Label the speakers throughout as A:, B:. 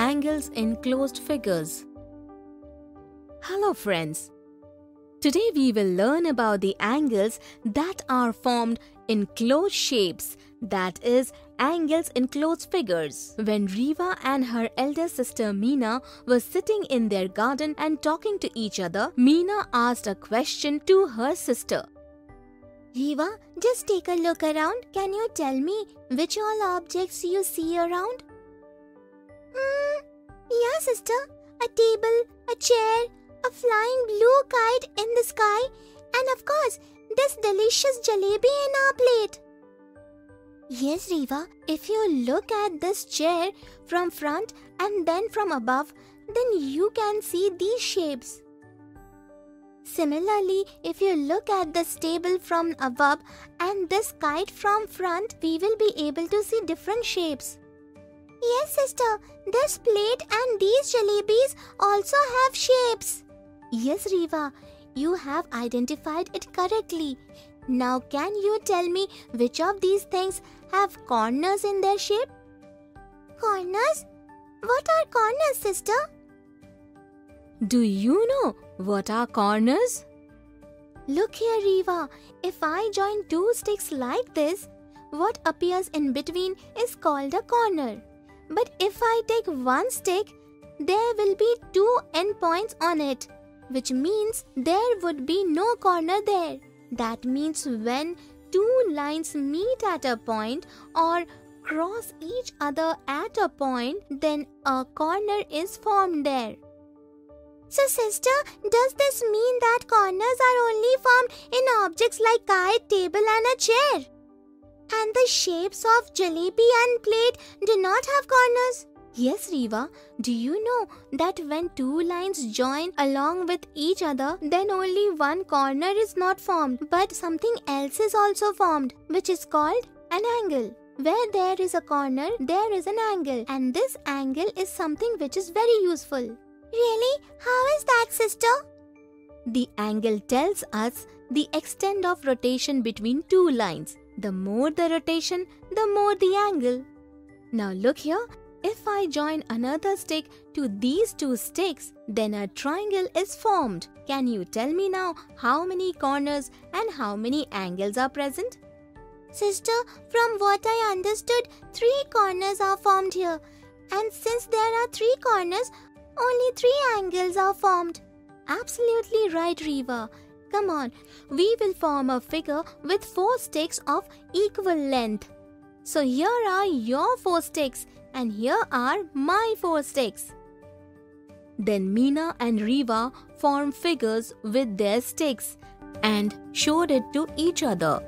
A: Angles in closed figures. Hello friends. Today we will learn about the angles that are formed in closed shapes that is angles in closed figures. When Riva and her elder sister Meena were sitting in their garden and talking to each other, Meena asked a question to her sister.
B: Riva, just take a look around. Can you tell me which all objects you see around? Hmm, yeah, sister. A table, a chair, a flying blue kite in the sky, and of course, this delicious jalebi in our plate. Yes, Riva, if you look at this chair from front and then from above, then you can see these shapes. Similarly, if you look at this table from above and this kite from front, we will be able to see different shapes. Yes, sister, this plate and these jalebis also have shapes. Yes, Riva, you have identified it correctly. Now, can you tell me which of these things have corners in their shape? Corners? What are corners, sister?
A: Do you know what are corners?
B: Look here, Riva. If I join two sticks like this, what appears in between is called a corner. But if I take one stick, there will be two endpoints on it, which means there would be no corner there. That means when two lines meet at a point or cross each other at a point, then a corner is formed there. So, sister, does this mean that corners are only formed in objects like kite, table, and a chair? And the shapes of jalebi and plate do not have corners? Yes, Riva. Do you know that when two lines join along with each other, then only one corner is not formed, but something else is also formed, which is called an angle. Where there is a corner, there is an angle, and this angle is something which is very useful. Really? How is that, sister?
A: The angle tells us the extent of rotation between two lines. The more the rotation, the more the angle. Now look here, if I join another stick to these two sticks, then a triangle is formed. Can you tell me now how many corners and how many angles are present?
B: Sister, from what I understood, three corners are formed here. And since there are three corners, only three angles are formed.
A: Absolutely right, Riva. Come on, we will form a figure with four sticks of equal length. So here are your four sticks and here are my four sticks. Then Meena and Riva formed figures with their sticks and showed it to each other.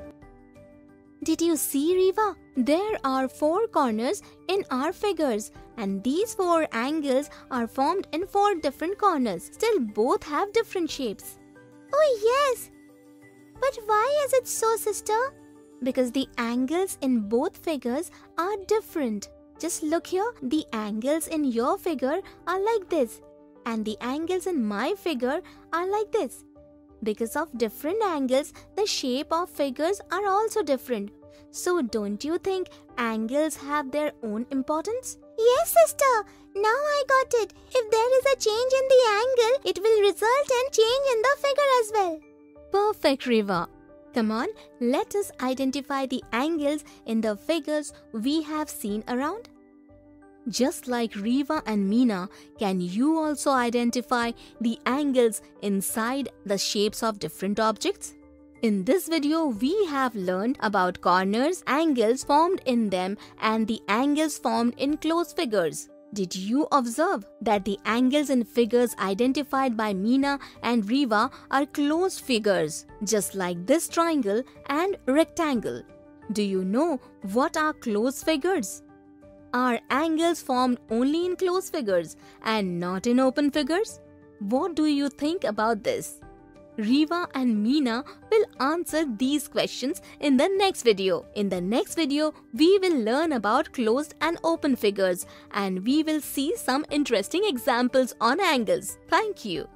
A: Did you see Riva? There are four corners in our figures and these four angles are formed in four different corners. Still both have different shapes.
B: Oh yes! But why is it so sister?
A: Because the angles in both figures are different. Just look here, the angles in your figure are like this and the angles in my figure are like this. Because of different angles, the shape of figures are also different. So don't you think angles have their own importance?
B: Yes, sister. Now I got it. A change in the angle, it will result in change in the figure as well.
A: Perfect, Riva. Come on, let us identify the angles in the figures we have seen around. Just like Riva and Meena, can you also identify the angles inside the shapes of different objects? In this video, we have learned about corners, angles formed in them and the angles formed in closed figures. Did you observe that the angles in figures identified by Meena and Riva are closed figures, just like this triangle and rectangle? Do you know what are closed figures? Are angles formed only in closed figures and not in open figures? What do you think about this? Riva and Meena will answer these questions in the next video. In the next video, we will learn about closed and open figures and we will see some interesting examples on angles. Thank you.